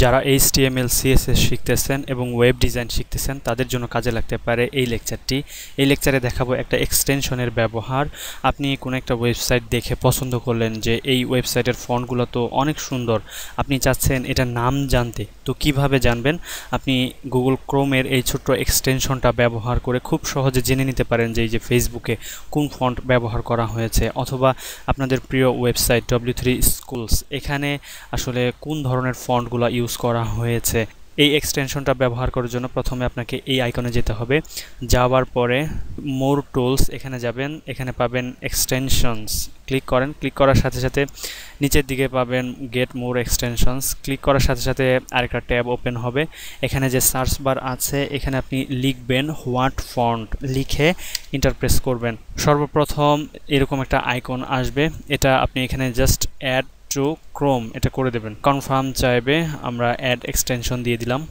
যারা H HTML CSS শিখতেছেন এবং web design শিখতেছেন, তাদের জন্য কাজে লাগতে পারে এই লেকচারটি এই লেকচারে দেখাবো একটা এক্সটেনশনের ব্যবহার। আপনি কোনো একটা ওয়েবসাইট দেখে পছন্দ করলেন যে এই ওয়েবসাইটের ফন্টগুলো তো অনেক সুন্দর, আপনি চাচ্ছেন এটার নাম জানতে, তো কীভাবে জানবেন? আপনি গুগল ক্রোমের এই ছোট্ট এক্সটেনশনটা ব্যবহার করে খুব সহজে জেনে নিতে পারেন যে এই যে ফেসবুকে কোন ফন্ট ব্যবহার করা হয়েছে, অথবা আপনাদের প্রিয় ওয়েবসাইট ডব্লিউ থ্রি স্কুলস এখানে আসলে কোন ধরনের ফন্টগুলো ইউজ করা হয়েছে? এই এক্সটেনশনটা ব্যবহার করার জন্য প্রথমে আপনাকে এই আইকনে যেতে হবে। যাওয়ার পরে মোর টুলস এখানে যাবেন, এখানে পাবেন এক্সটেনশনস ক্লিক করেন ক্লিক করার সাথে সাথে নিচের দিকে পাবেন গেট মোর এক্সটেনশনস ক্লিক করার সাথে সাথে আরেকটা ট্যাব ওপেন হবে। এখানে যে সার্চ বার আছে, এখানে আপনি লিখবেন হোয়াট ফন্ট লিখে ইন্টারপ্রেস করবেন। সর্বপ্রথম এরকম একটা আইকন আসবে। এটা আপনি এখানে জাস্ট অ্যাড টু ক্রোম এটা করে দেবেন। কনফার্ম চাইবে, আমরা অ্যাড এক্সটেনশন দিয়ে দিলাম।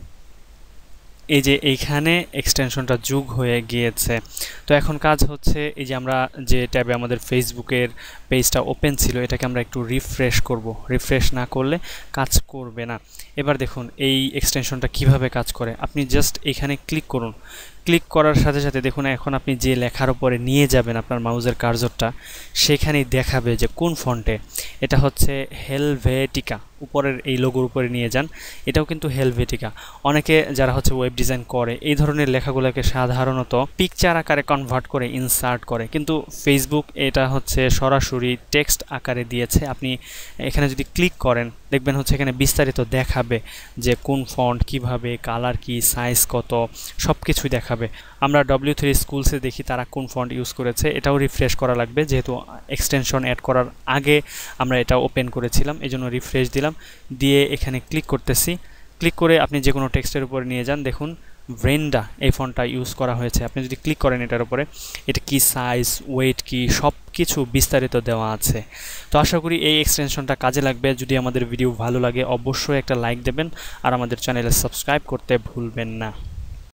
এই যে এইখানে এক্সটেনশনটা যুগ হয়ে গিয়েছে। তো এখন কাজ হচ্ছে, এই যে আমরা যে ট্যাবে আমাদের ফেসবুকের পেজটা ওপেন ছিল, এটাকে আমরা একটু রিফ্রেশ করব। রিফ্রেশ না করলে কাজ করবে না। এবার দেখুন, এই এক্সটেনশনটা কীভাবে কাজ করে? আপনি জাস্ট এখানে ক্লিক করুন। ক্লিক করার সাথে সাথে দেখুন, এখন আপনি যে লেখার উপরে নিয়ে যাবেন আপনার মাউজের কার্যরটা সেখানেই দেখাবে যে কোন ফন্টে। এটা হচ্ছে হেলভেটিকা উপরের এই লোগোর উপরে নিয়ে যান। এটাও কিন্তু হেলভেটিকা অনেকে যারা হচ্ছে ওয়েব ডিজাইন করে, এই ধরনের লেখাগুলোকে সাধারণত পিকচার আকারে কনভার্ট করে ইনসার্ট করে। কিন্তু ফেসবুক এটা হচ্ছে সরাসরি টেক্সট আকারে দিয়েছে। আপনি এখানে যদি ক্লিক করেন, দেখবেন হচ্ছে এখানে বিস্তারিত দেখাবে যে কোন ফন্ট কীভাবে কালার কি সাইজ কত সব কিছুই দেখাবে। আমরা ডব্লিউ থ্রি স্কুলসে দেখি তারা কোন ফন্ট ইউজ করেছে। এটাও রিফ্রেশ করা লাগবে, যেহেতু এক্সটেনশন অ্যাড করার আগে আমরা এটা ওপেন করেছিলাম এই জন্য রিফ্রেশ দিলাম। দিয়ে এখানে ক্লিক করতেছি। ক্লিক করে আপনি যে কোনো টেক্সটের উপরে নিয়ে যান। দেখুন ভ্রেন্ডা এই ফোনটা ইউজ করা হয়েছে। আপনি যদি ক্লিক করেন এটার উপরে, এটা কি সাইজ ওয়েট কি সব কিছু বিস্তারিত দেওয়া আছে। তো আশা করি এই এক্সটেনশনটা কাজে লাগবে। যদি আমাদের ভিডিও ভালো লাগে, অবশ্যই একটা লাইক দেবেন। আর আমাদের চ্যানেলে সাবস্ক্রাইব করতে ভুলবেন না।